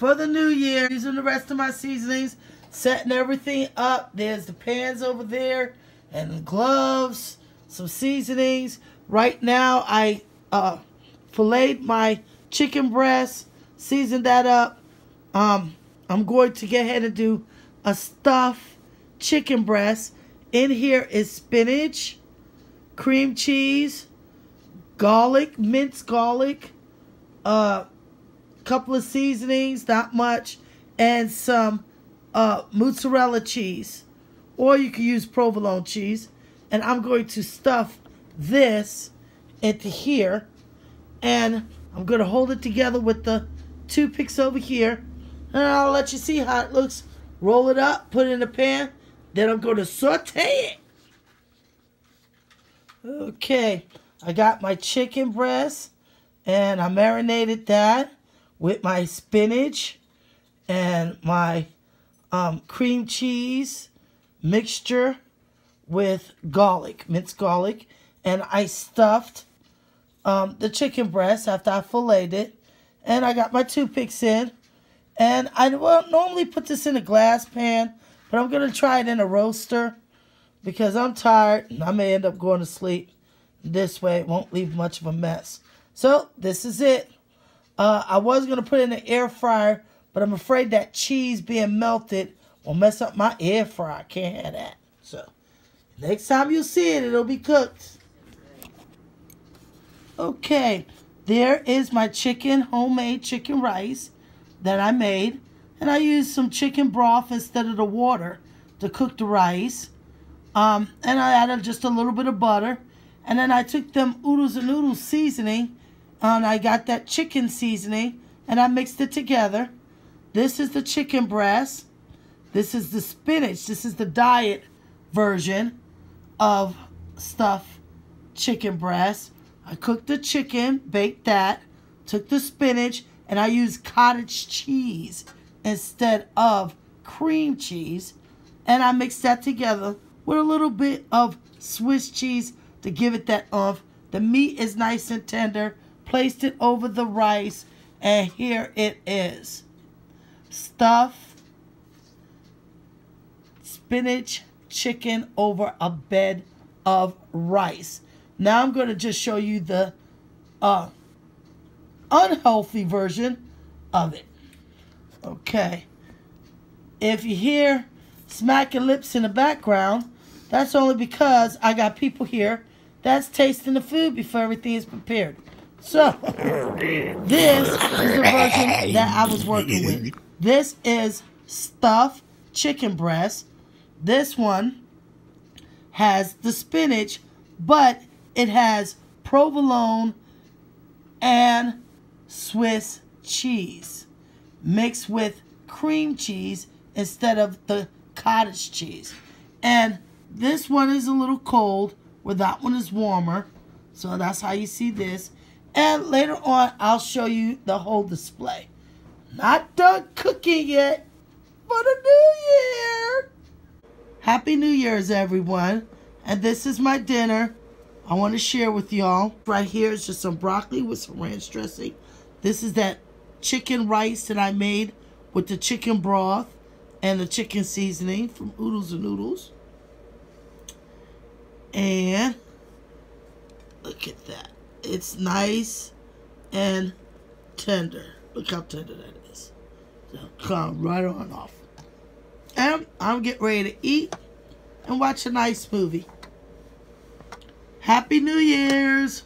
for the new year. Using the rest of my seasonings, setting everything up. There's the pans over there and the gloves, some seasonings. Right now, I uh, filleted my chicken breast, seasoned that up. Um, I'm going to get ahead and do a stuffed chicken breast. In here is spinach, cream cheese, garlic, minced garlic, uh, couple of seasonings, not much, and some uh, mozzarella cheese. Or you can use provolone cheese. And I'm going to stuff this into here. And I'm going to hold it together with the toothpicks over here. And I'll let you see how it looks. Roll it up, put it in the pan. Then I'm going to saute it. Okay, I got my chicken breast and I marinated that with my spinach and my um, cream cheese mixture with garlic, minced garlic. And I stuffed um, the chicken breast after I filleted it. And I got my toothpicks in. And I will normally put this in a glass pan, but I'm going to try it in a roaster because I'm tired and I may end up going to sleep. This way it won't leave much of a mess. So this is it. Uh, I was going to put it in the air fryer, but I'm afraid that cheese being melted will mess up my air fryer. Can't have that. So next time you see it, it'll be cooked. Okay, there is my chicken, homemade chicken rice that I made. And I used some chicken broth instead of the water to cook the rice. Um, and I added just a little bit of butter. And then I took them oodles and noodles seasoning. And I got that chicken seasoning. And I mixed it together. This is the chicken breast. This is the spinach. This is the diet version of stuffed chicken breast. I cooked the chicken, baked that, took the spinach, and I used cottage cheese instead of cream cheese. And I mixed that together with a little bit of Swiss cheese to give it that umph. The meat is nice and tender. Placed it over the rice, and here it is. Stuff spinach chicken over a bed of rice. Now I'm going to just show you the uh, unhealthy version of it. Okay. If you hear smacking lips in the background, that's only because I got people here that's tasting the food before everything is prepared. So, this is the version that I was working with. This is stuffed chicken breast. This one has the spinach, but it has provolone and Swiss cheese mixed with cream cheese instead of the cottage cheese. And this one is a little cold, where that one is warmer. So that's how you see this. And later on, I'll show you the whole display. Not done cooking yet for the new year. Happy New Year's, everyone. And this is my dinner. I want to share with y'all. Right here is just some broccoli with some ranch dressing. This is that chicken rice that I made with the chicken broth and the chicken seasoning from Oodles and Noodles. And. It's nice and tender. Look how tender that is. Come right on off. And I'm getting ready to eat and watch a nice movie. Happy New Year's!